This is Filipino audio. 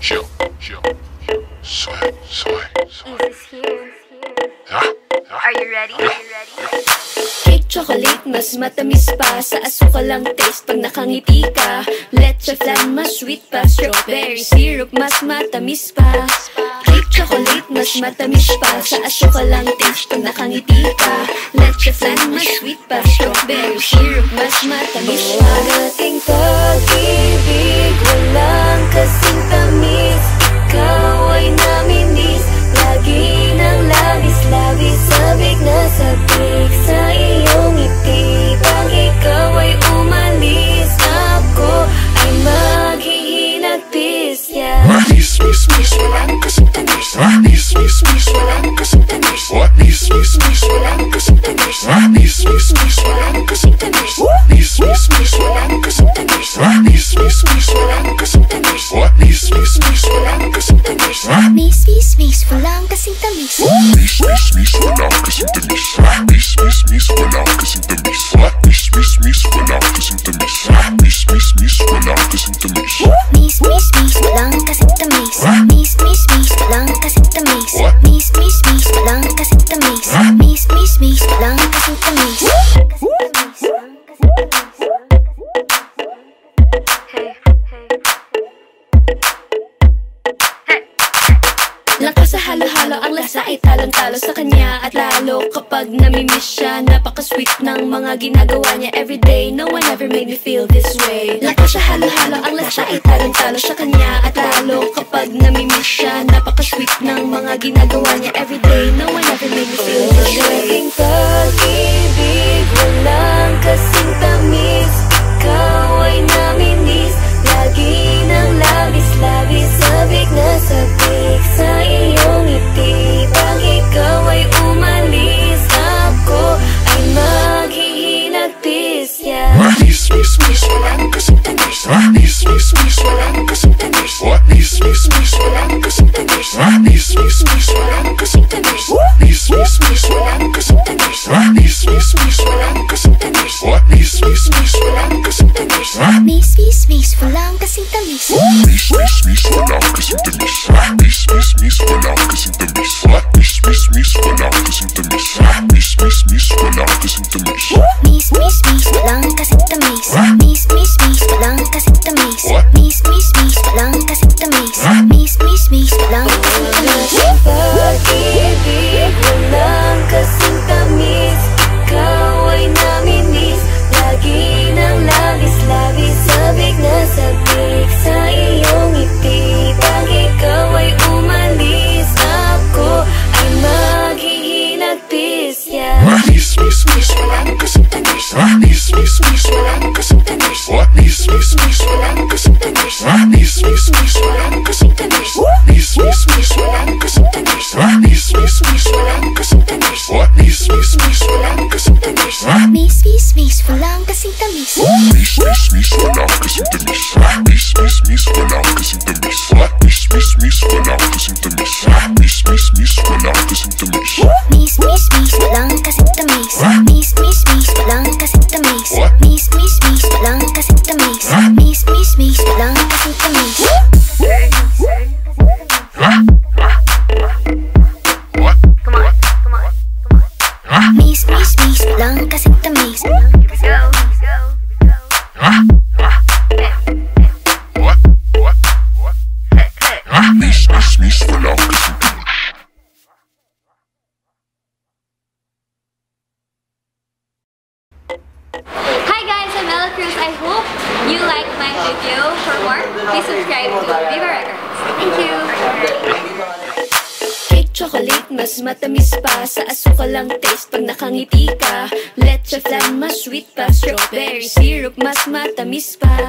Chill, chill, chill. Swag, swag, swag. Easy's here. Ah, ah. Are you ready? Are you ready? Cake chocolate, mas matamis pa Sa asukal lang taste pag nakangiti ka Leche flan, mas sweet pa Strawberry syrup, mas matamis pa Cake chocolate, mas matamis pa Sa asukal lang taste pag nakangiti ka Leche flan, mas sweet pa Strawberry syrup, mas matamis pa Dating pag-ibig, walang kasing tamis Miss, miss, miss, walang kasing tamis. Miss, miss, miss, walang kasing tamis. Miss, miss, miss, walang kasing tamis. Miss, miss, miss, walang kasing tamis. Miss, miss, miss, walang kasing tamis Miss, miss, miss, walang kasing tamis? Miss, miss, miss, walang kasing tamis Miss, miss, miss, walang kasing tamis Lakas sa halo-halo ang lasa ay talong-talo sa kanya. At lalo kapag namimiss siya Napaka-sweet ng mga ginagawa niya everyday. No one ever made me feel this way. Lakas sa halo-halo ang lasa ay talong-talo sa kanya. At lalo kapag namimiss siya Napaka-sweet ng mga ginagawa niya everyday. No one walang kasing tamis Miss, miss, miss, walang kasing tamis. Miss, miss, miss, walang kasing tamis. What? Miss, miss, miss, walang kasing tamis. Miss, miss, miss, walang kasing tamis. Miss, miss, miss, walang Miss, miss, miss, walang kasing tamis. What? Miss, miss, miss, walang kasing tamis. Miss, miss, miss, walang kasing tamis. Miss, miss, miss, walang kasing tamis Miss, miss, miss, walang kasing tamis What? Miss, miss, miss, walang kasing tamis Miss, miss, miss, walang kasing tamis What? Come on, come on, come on. Miss, miss, miss, walang kasing tamis I hope you liked my video. For more, please subscribe to Viva Records. Thank you. Cake chocolate, mas matamis pa Sa asukal lang taste pag nakangiti ka Leche flan, mas sweet pa Strawberry syrup, mas matamis pa